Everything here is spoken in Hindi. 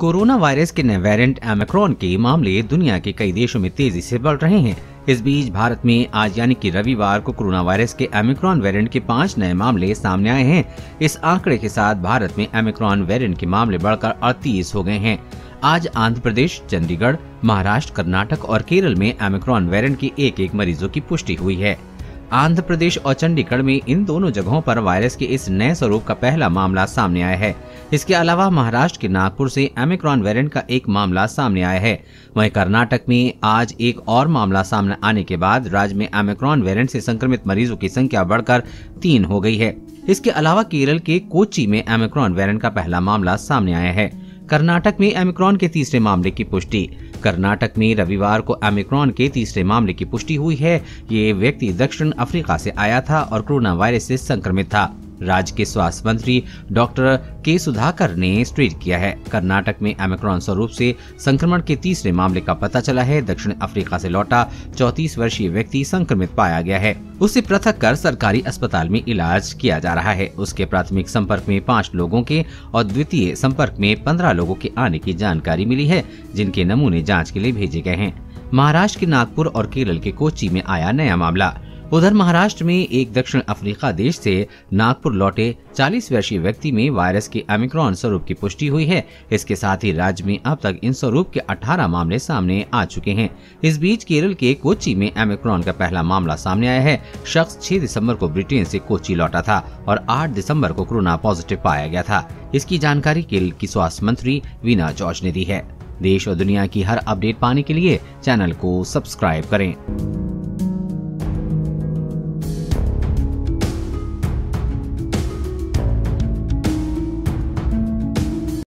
कोरोना वायरस के नए वेरिएंट एमिक्रॉन के मामले दुनिया के कई देशों में तेज़ी से बढ़ रहे हैं। इस बीच भारत में आज यानी कि रविवार को कोरोना वायरस के एमिक्रॉन वेरिएंट के पाँच नए मामले सामने आए हैं। इस आंकड़े के साथ भारत में एमिक्रॉन वेरिएंट के मामले बढ़कर अड़तीस हो गए हैं। आज आंध्र प्रदेश, चंडीगढ़, महाराष्ट्र, कर्नाटक और केरल में एमिक्रॉन वेरिएंट के एक एक मरीजों की पुष्टि हुई है। आंध्र प्रदेश और चंडीगढ़ में इन दोनों जगहों पर वायरस के इस नए स्वरूप का पहला मामला सामने आया है। इसके अलावा महाराष्ट्र के नागपुर से एमिक्रॉन वेरिएंट का एक मामला सामने आया है। वहीं कर्नाटक में आज एक और मामला सामने आने के बाद राज्य में एमिक्रॉन वेरिएंट से संक्रमित मरीजों की संख्या बढ़कर तीन हो गई है। इसके अलावा केरल के कोची में एमिक्रॉन वेरिएंट का पहला मामला सामने आया है। कर्नाटक में एमिक्रॉन के तीसरे मामले की पुष्टि। कर्नाटक में रविवार को एमिक्रॉन के तीसरे मामले की पुष्टि हुई है। ये व्यक्ति दक्षिण अफ्रीका से आया था और कोरोना वायरस से संक्रमित था। राज्य के स्वास्थ्य मंत्री डॉक्टर के सुधाकर ने ट्वीट किया है। कर्नाटक में एमिक्रॉन स्वरूप से संक्रमण के तीसरे मामले का पता चला है। दक्षिण अफ्रीका से लौटा चौतीस वर्षीय व्यक्ति संक्रमित पाया गया है। उसे पृथक कर सरकारी अस्पताल में इलाज किया जा रहा है। उसके प्राथमिक संपर्क में पाँच लोगों के और द्वितीय संपर्क में पंद्रह लोगों के आने की जानकारी मिली है, जिनके नमूने जाँच के लिए भेजे गए हैं। महाराष्ट्र के नागपुर और केरल के कोची में आया नया मामला। उधर महाराष्ट्र में एक दक्षिण अफ्रीका देश से नागपुर लौटे 40 वर्षीय व्यक्ति में वायरस के एमिक्रॉन स्वरूप की पुष्टि हुई है। इसके साथ ही राज्य में अब तक इन स्वरूप के 18 मामले सामने आ चुके हैं। इस बीच केरल के कोची में एमिक्रॉन का पहला मामला सामने आया है। शख्स 6 दिसंबर को ब्रिटेन से कोची लौटा था और 8 दिसंबर को कोरोना पॉजिटिव पाया गया था। इसकी जानकारी केरल की स्वास्थ्य मंत्री वीना जॉर्ज ने दी है। देश और दुनिया की हर अपडेट पाने के लिए चैनल को सब्सक्राइब करें।